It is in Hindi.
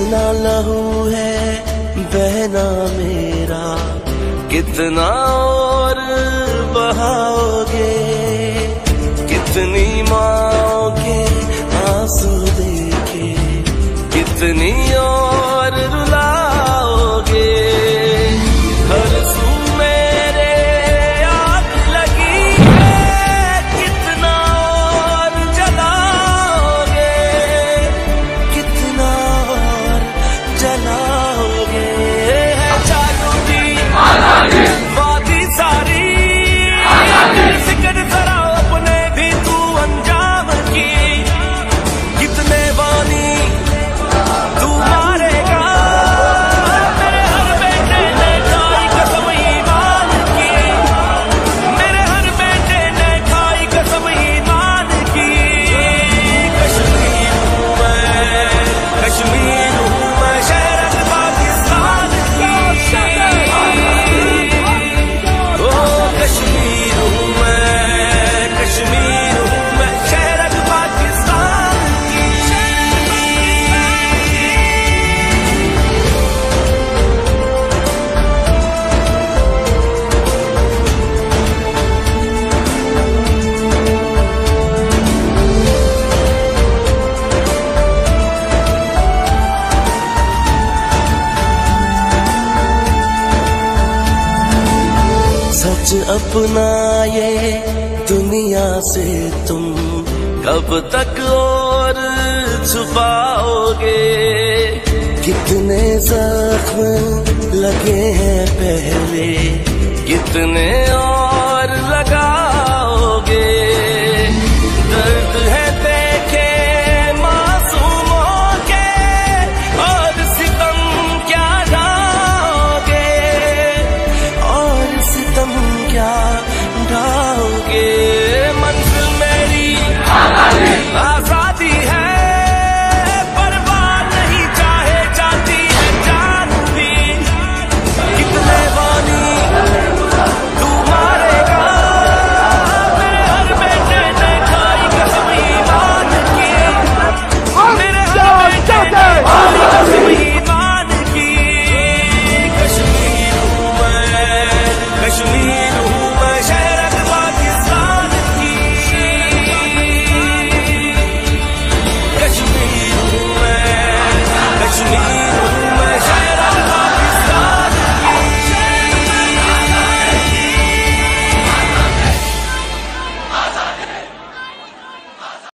कितना लहू है बहना मेरा। कितना और बहाओगे, कितनी माओ के आँसू देखे कितनी और सच अपनाए दुनिया से तुम। कब तक और छुपाओगे? कितने जख्म लगे हैं पहले? कितने और I